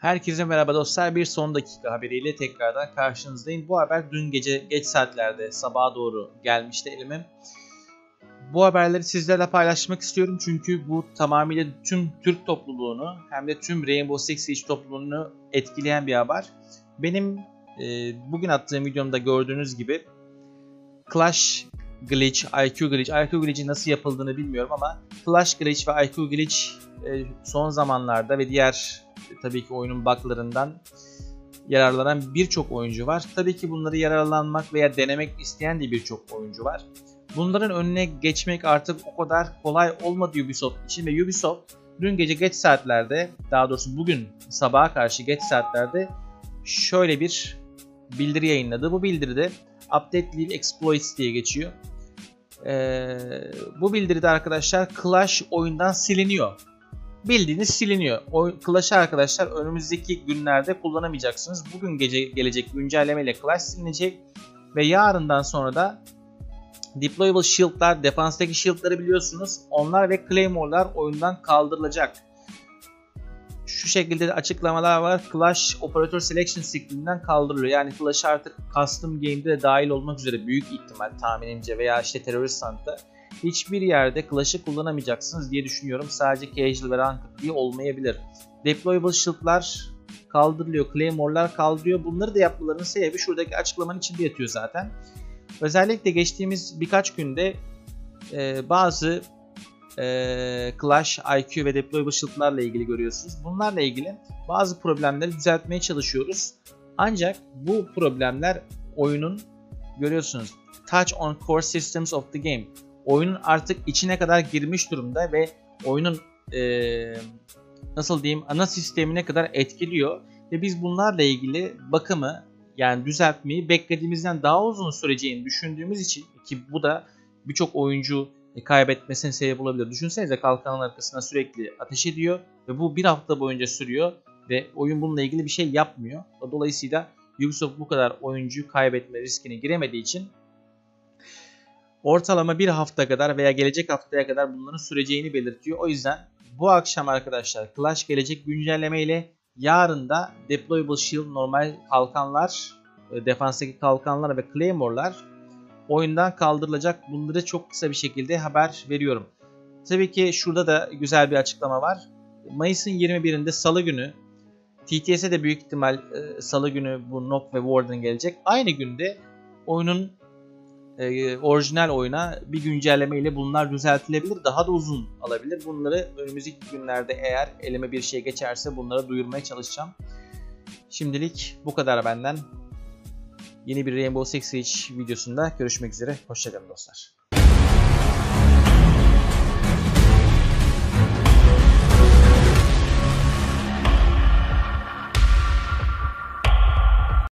Herkese merhaba dostlar. Bir son dakika haberiyle tekrardan karşınızdayım. Bu haber dün gece geç saatlerde sabaha doğru gelmişti elime. Bu haberleri sizlerle paylaşmak istiyorum çünkü bu tamamıyla tüm Türk topluluğunu hem de tüm Rainbow Six Siege topluluğunu etkileyen bir haber. Benim e, bugün attığım videomda gördüğünüz gibi Clash glitch, IQ glitch, IQ glitch'in nasıl yapıldığını bilmiyorum ama Clash glitch ve IQ glitch e, son zamanlarda ve diğer tabii ki oyunun bug'larından yararlanan birçok oyuncu var. Tabii ki bunları yararlanmak veya denemek isteyen de birçok oyuncu var. Bunların önüne geçmek artık o kadar kolay olmadı Ubisoft için ve Ubisoft dün gece geç saatlerde daha doğrusu bugün sabaha karşı geç saatlerde şöyle bir bildiri yayınladı. Bu bildiride Update Leave Exploits diye geçiyor. Ee, bu bildiride arkadaşlar Clash oyundan siliniyor bildiğiniz siliniyor. O Clash'ı arkadaşlar önümüzdeki günlerde kullanamayacaksınız. Bugün gece gelecek güncelleme Clash silinecek ve yarından sonra da Deployable Shield'lar, defanstaki shield'ları biliyorsunuz. Onlar ve Claymore'lar oyundan kaldırılacak. Şu şekilde de açıklamalar var. Clash Operator Selection screen'inden kaldırılıyor. Yani Clash artık custom game'de de dahil olmak üzere büyük ihtimal tahminimce veya işte Terrorist Hunt'ta hiçbir yerde Clash'ı kullanamayacaksınız diye düşünüyorum. Sadece casual ve ranked diye olmayabilir. Deployable shield'lar kaldırılıyor. Claymore'lar kaldırıyor. Bunları da yapmalarının sebebi şuradaki açıklamanın içinde yatıyor zaten. Özellikle geçtiğimiz birkaç günde e, bazı e, Clash, IQ ve Deployable Shield'larla ilgili görüyorsunuz. Bunlarla ilgili bazı problemleri düzeltmeye çalışıyoruz. Ancak bu problemler oyunun görüyorsunuz Touch on Core Systems of the Game oyunun artık içine kadar girmiş durumda ve oyunun e, nasıl diyeyim ana sistemine kadar etkiliyor ve biz bunlarla ilgili bakımı yani düzeltmeyi beklediğimizden daha uzun süreceğini düşündüğümüz için ki bu da birçok oyuncu kaybetmesine sebep olabilir. Düşünsenize kalkanın arkasına sürekli ateş ediyor ve bu bir hafta boyunca sürüyor ve oyun bununla ilgili bir şey yapmıyor. Dolayısıyla Ubisoft bu kadar oyuncuyu kaybetme riskine giremediği için ortalama bir hafta kadar veya gelecek haftaya kadar bunların süreceğini belirtiyor. O yüzden bu akşam arkadaşlar Clash gelecek güncelleme ile yarın da Deployable Shield normal kalkanlar, e, defanstaki kalkanlar ve Claymore'lar oyundan kaldırılacak. Bunları çok kısa bir şekilde haber veriyorum. Tabii ki şurada da güzel bir açıklama var. Mayıs'ın 21'inde salı günü TTS'e de büyük ihtimal e, salı günü bu Nock ve Warden gelecek. Aynı günde oyunun e, orijinal oyuna bir güncelleme ile bunlar düzeltilebilir. Daha da uzun alabilir. Bunları önümüzdeki günlerde eğer elime bir şey geçerse bunları duyurmaya çalışacağım. Şimdilik bu kadar benden. Yeni bir Rainbow Six Siege videosunda görüşmek üzere. Hoşçakalın dostlar.